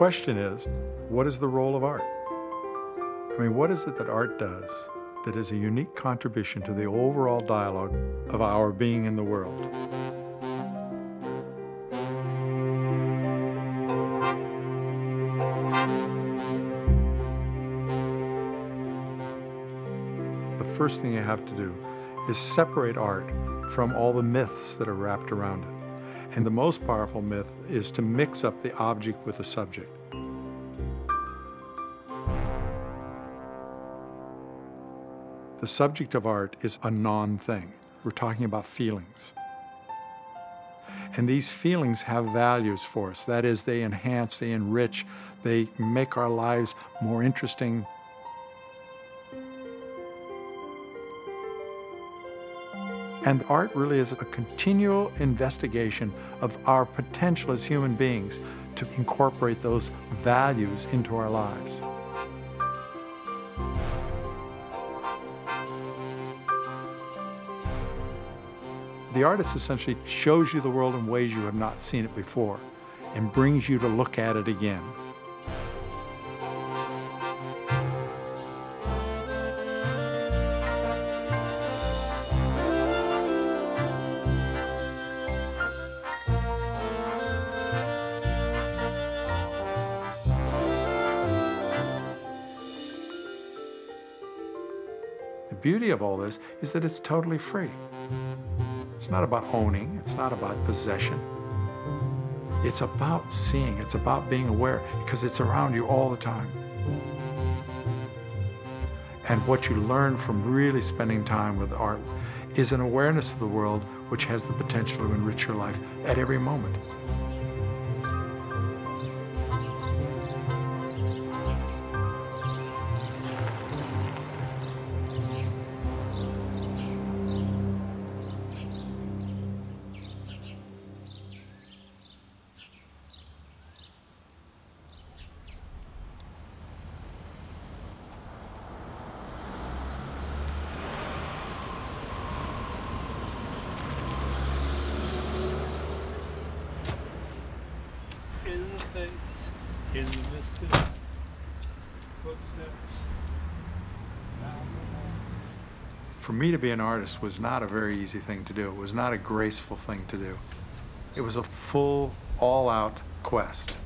question is, what is the role of art? I mean, what is it that art does that is a unique contribution to the overall dialogue of our being in the world? The first thing you have to do is separate art from all the myths that are wrapped around it. And the most powerful myth is to mix up the object with the subject. The subject of art is a non-thing. We're talking about feelings. And these feelings have values for us. That is, they enhance, they enrich, they make our lives more interesting. And art really is a continual investigation of our potential as human beings to incorporate those values into our lives. The artist essentially shows you the world in ways you have not seen it before and brings you to look at it again. The beauty of all this is that it's totally free. It's not about owning, it's not about possession. It's about seeing, it's about being aware because it's around you all the time. And what you learn from really spending time with art is an awareness of the world which has the potential to enrich your life at every moment. Face, in the footsteps. down the hall. For me to be an artist was not a very easy thing to do. It was not a graceful thing to do. It was a full, all out quest.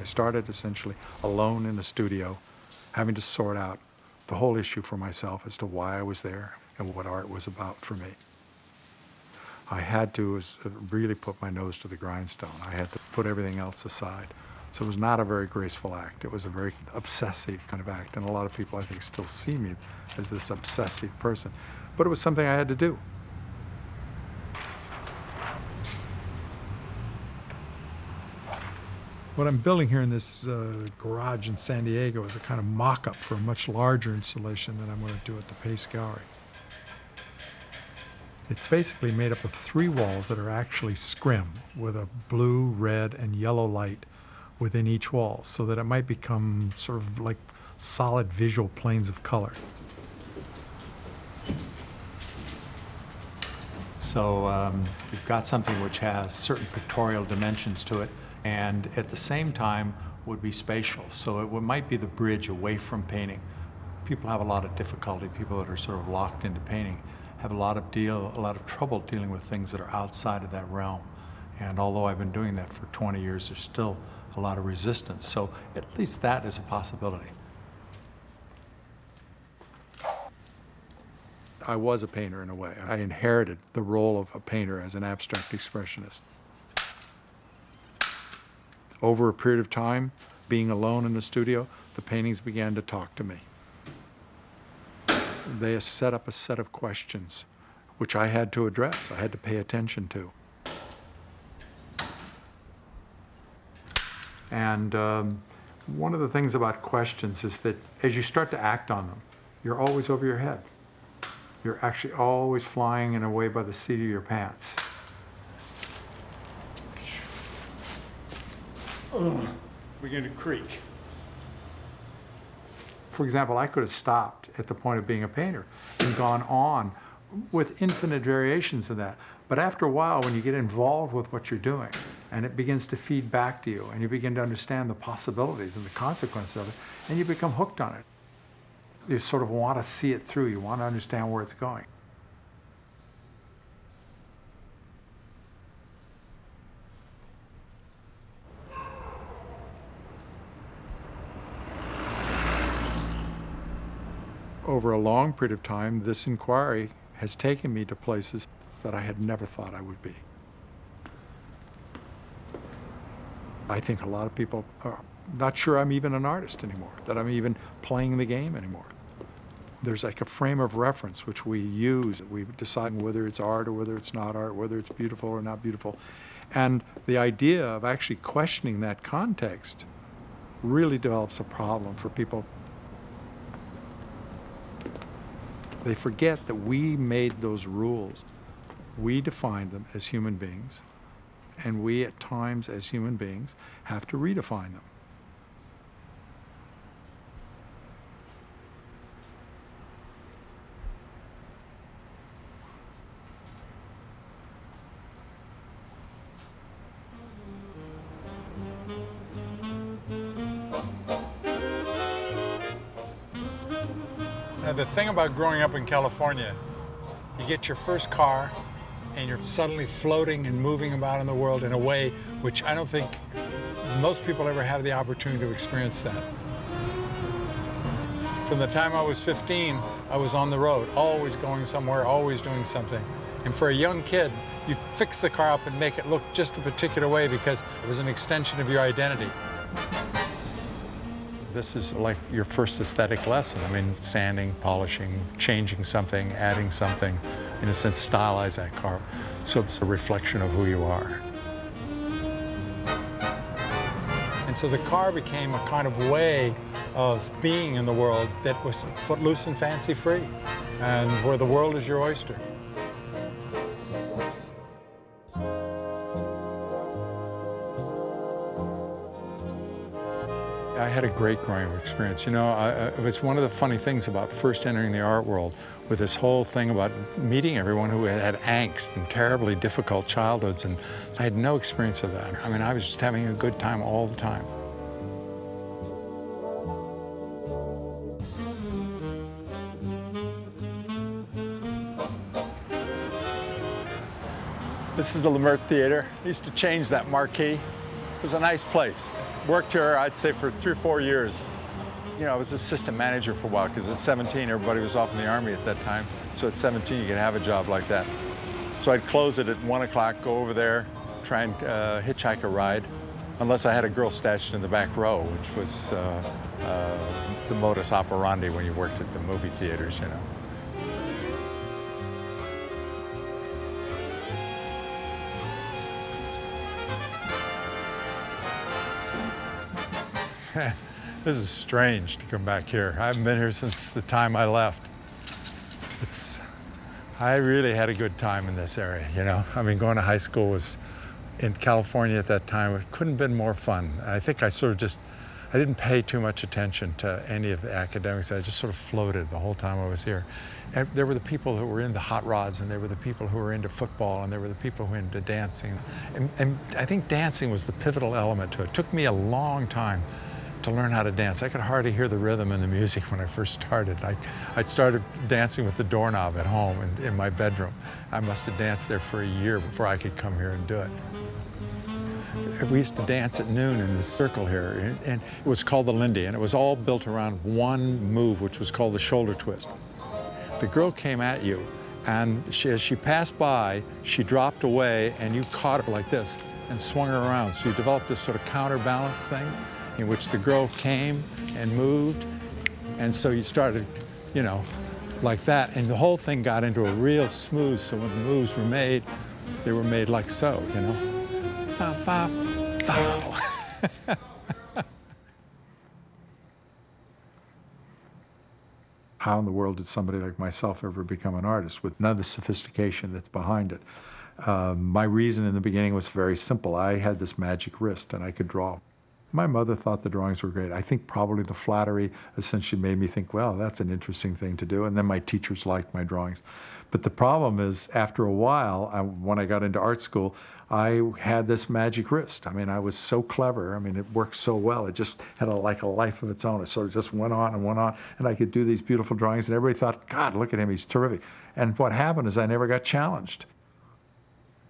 I started essentially alone in a studio, having to sort out the whole issue for myself as to why I was there and what art was about for me. I had to is- uh, really put my nose to the grindstone. I had to put everything else aside. So it was not a very graceful act. It was a very obsessive kind of act. And a lot of people, I think, still see me as this obsessive person. But it was something I had to do. What I'm building here in this uh, garage in San Diego is a kind of mock-up for a much larger installation that I'm going to do at the Pace Gallery. It's basically made up of three walls that are actually scrim with a blue, red, and yellow light within each wall so that it might become sort of like solid visual planes of color. So um, you've got something which has certain pictorial dimensions to it and at the same time would be spatial. So it might be the bridge away from painting. People have a lot of difficulty, people that are sort of locked into painting have a lot of deal, a lot of trouble dealing with things that are outside of that realm. And although I've been doing that for 20 years, there's still a lot of resistance. So at least that is a possibility. I was a painter in a way. I inherited the role of a painter as an abstract expressionist. Over a period of time, being alone in the studio, the paintings began to talk to me. They set up a set of questions which I had to address, I had to pay attention to. And um, one of the things about questions is that as you start to act on them, you're always over your head. You're actually always flying in a way by the seat of your pants. Begin to creak. For example, I could have stopped at the point of being a painter and gone on with infinite variations of that. But after a while, when you get involved with what you're doing and it begins to feed back to you and you begin to understand the possibilities and the consequences of it, and you become hooked on it. You sort of want to see it through, you want to understand where it's going. Over a long period of time, this inquiry has taken me to places that I had never thought I would be. I think a lot of people are not sure I'm even an artist anymore, that I'm even playing the game anymore. There's like a frame of reference which we use. We decide whether it's art or whether it's not art, whether it's beautiful or not beautiful. And the idea of actually questioning that context really develops a problem for people They forget that we made those rules. We defined them as human beings, and we at times as human beings have to redefine them. Now, the thing about growing up in California, you get your first car and you're suddenly floating and moving about in the world in a way which I don't think most people ever have the opportunity to experience that. From the time I was 15, I was on the road, always going somewhere, always doing something. And for a young kid, you fix the car up and make it look just a particular way because it was an extension of your identity. This is like your first aesthetic lesson. I mean, sanding, polishing, changing something, adding something, in a sense, stylize that car. So it's a reflection of who you are. And so the car became a kind of way of being in the world that was footloose and fancy free, and where the world is your oyster. Had a great growing up experience. You know, I, it was one of the funny things about first entering the art world with this whole thing about meeting everyone who had, had angst and terribly difficult childhoods. And I had no experience of that. I mean, I was just having a good time all the time. This is the Leimert Theater. Used to change that marquee. It was a nice place worked here, I'd say, for three or four years. You know, I was assistant manager for a while because at 17, everybody was off in the Army at that time. So at 17, you could have a job like that. So I'd close it at 1 o'clock, go over there, try and uh, hitchhike a ride, unless I had a girl stashed in the back row, which was uh, uh, the modus operandi when you worked at the movie theaters, you know. this is strange to come back here. I haven't been here since the time I left. It's, I really had a good time in this area, you know. I mean, going to high school was in California at that time. It couldn't have been more fun. I think I sort of just, I didn't pay too much attention to any of the academics. I just sort of floated the whole time I was here. And there were the people who were into hot rods, and there were the people who were into football, and there were the people who were into dancing. And, and I think dancing was the pivotal element to it. It took me a long time to learn how to dance. I could hardly hear the rhythm and the music when I first started. I, I started dancing with the doorknob at home in, in my bedroom. I must have danced there for a year before I could come here and do it. We used to dance at noon in this circle here, and, and it was called the Lindy, and it was all built around one move, which was called the shoulder twist. The girl came at you, and she, as she passed by, she dropped away, and you caught her like this and swung her around. So you developed this sort of counterbalance thing in which the girl came and moved. And so you started, you know, like that. And the whole thing got into a real smooth, so when the moves were made, they were made like so, you know. Fa, fa, fa. How in the world did somebody like myself ever become an artist with none of the sophistication that's behind it? Um, my reason in the beginning was very simple. I had this magic wrist and I could draw My mother thought the drawings were great. I think probably the flattery essentially made me think, well, that's an interesting thing to do. And then my teachers liked my drawings. But the problem is, after a while, I, when I got into art school, I had this magic wrist. I mean, I was so clever. I mean, it worked so well. It just had a, like a life of its own. It sort of just went on and went on, and I could do these beautiful drawings, and everybody thought, God, look at him, he's terrific. And what happened is I never got challenged.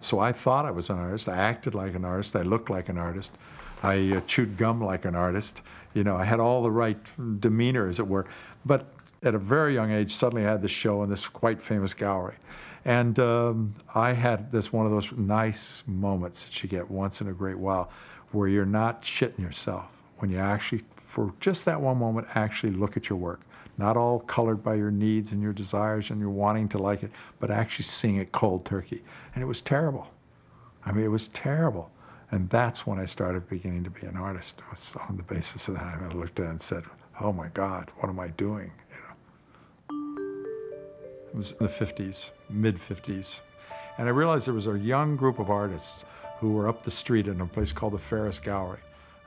So I thought I was an artist. I acted like an artist. I looked like an artist. I uh, chewed gum like an artist. You know, I had all the right demeanor, as it were. But at a very young age, suddenly I had this show in this quite famous gallery. And um, I had this one of those nice moments that you get once in a great while where you're not shitting yourself. When you actually, for just that one moment, actually look at your work. Not all colored by your needs and your desires and your wanting to like it, but actually seeing it cold turkey. And it was terrible. I mean, it was terrible. And that's when I started beginning to be an artist. It was on the basis of that. I looked at it and said, oh my God, what am I doing? You know? It was in the 50s, mid 50s. And I realized there was a young group of artists who were up the street in a place called the Ferus Gallery.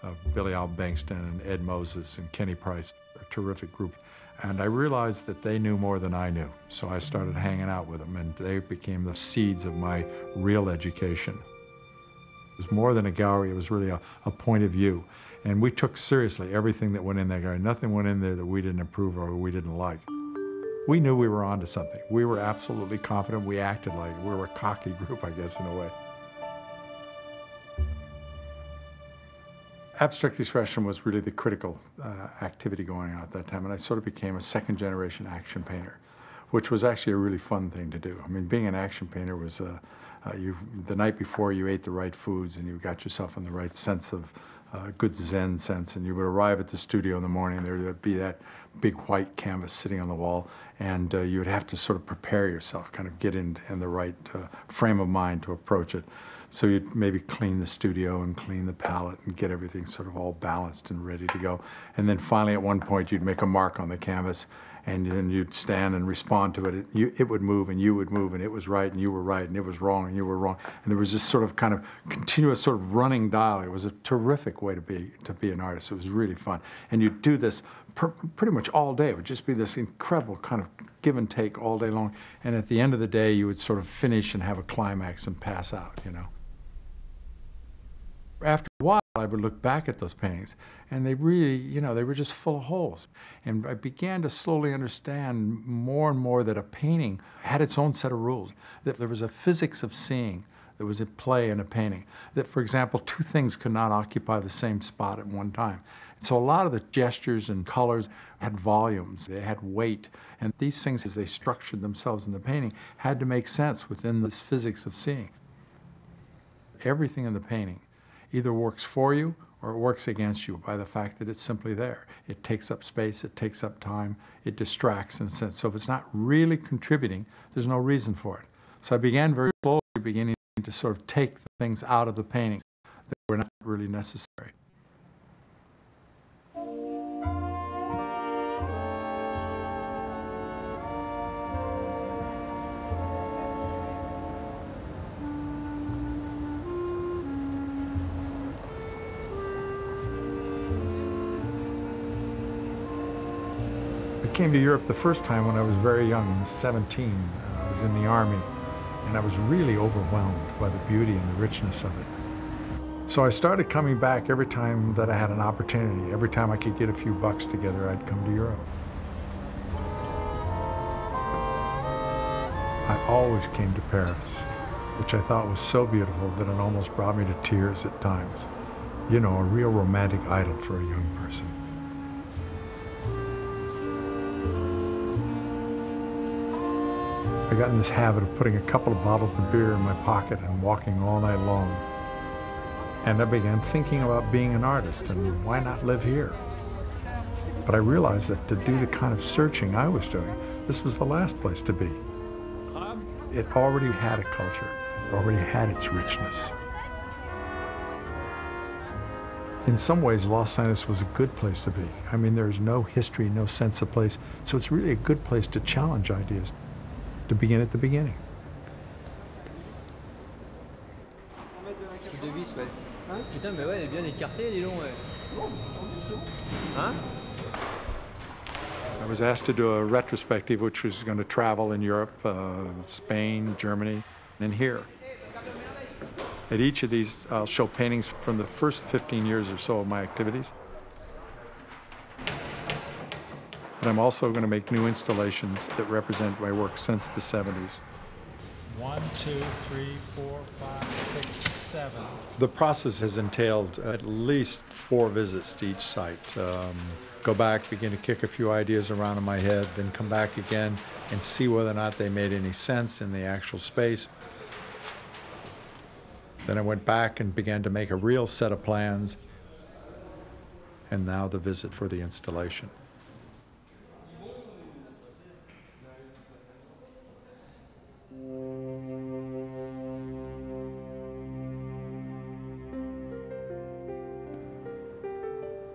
Uh, Billy Al Bengston and Ed Moses and Kenny Price, a terrific group. And I realized that they knew more than I knew. So I started hanging out with them, and they became the seeds of my real education. It was more than a gallery, it was really a, a point of view. And we took seriously everything that went in that gallery. Nothing went in there that we didn't approve or we didn't like. We knew we were onto something. We were absolutely confident. We acted like we were a cocky group, I guess, in a way. abstract expression was really the critical uh, activity going on at that time, and I sort of became a second generation action painter, which was actually a really fun thing to do. I mean, being an action painter was uh, uh, you, the night before you ate the right foods and you got yourself in the right sense of uh, good Zen sense, and you would arrive at the studio in the morning, there would be that big white canvas sitting on the wall, and uh, you would have to sort of prepare yourself, kind of get in, in the right uh, frame of mind to approach it. So you'd maybe clean the studio and clean the palette and get everything sort of all balanced and ready to go. And then finally, at one point, you'd make a mark on the canvas and then you'd stand and respond to it. It, you, it, would move and you would move and it was right and you were right and it was wrong and you were wrong. And there was this sort of kind of continuous sort of running dialogue. It was a terrific way to be, to be an artist. It was really fun. And you'd do this pretty much all day. It would just be this incredible kind of give and take all day long. And at the end of the day, you would sort of finish and have a climax and pass out, you know after a while, I would look back at those paintings, and they really, you know, they were just full of holes. And I began to slowly understand more and more that a painting had its own set of rules, that there was a physics of seeing that was at play in a painting. That, for example, two things could not occupy the same spot at one time. So a lot of the gestures and colors had volumes, they had weight, and these things, as they structured themselves in the painting, had to make sense within this physics of seeing. Everything in the painting either works for you or it works against you by the fact that it's simply there. It takes up space, it takes up time, it distracts in a sense. So if it's not really contributing, there's no reason for it. So I began very slowly beginning to sort of take things out of the painting that were not really necessary. Came to Europe the first time when I was very young, 17. Uh, I was in the army, and I was really overwhelmed by the beauty and the richness of it. So I started coming back every time that I had an opportunity. Every time I could get a few bucks together, I'd come to Europe. I always came to Paris, which I thought was so beautiful that it almost brought me to tears at times. You know, a real romantic idol for a young person. I got in this habit of putting a couple of bottles of beer in my pocket and walking all night long. And I began thinking about being an artist and why not live here? But I realized that to do the kind of searching I was doing, this was the last place to be. It already had a culture, already had its richness. In some ways, Los Angeles was a good place to be. I mean, there's no history, no sense of place, so it's really a good place to challenge ideas to begin at the beginning. I was asked to do a retrospective, which was going to travel in Europe, uh, Spain, Germany, and here. At each of these, I'll show paintings from the first 15 years or so of my activities. But I'm also going to make new installations that represent my work since the 70s. One, two, three, four, five, six, seven. The process has entailed at least four visits to each site. Um, go back, begin to kick a few ideas around in my head, then come back again and see whether or not they made any sense in the actual space. Then I went back and began to make a real set of plans, and now the visit for the installation.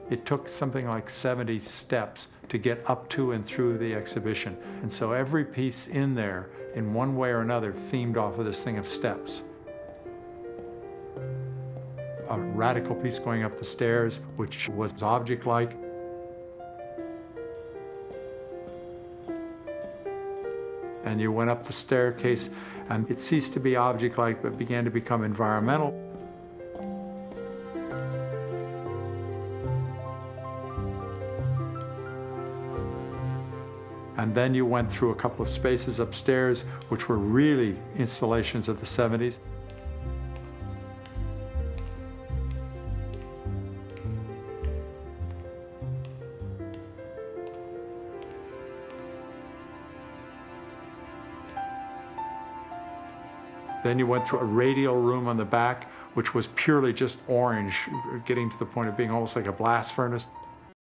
It took something like 70 steps to get up to and through the exhibition. And so every piece in there, in one way or another, themed off of this thing of steps. A radical piece going up the stairs, which was object-like. And you went up the staircase, and it ceased to be object-like, but began to become environmental. And then you went through a couple of spaces upstairs, which were really installations of the 70s. Then you went through a radial room on the back, which was purely just orange, getting to the point of being almost like a blast furnace.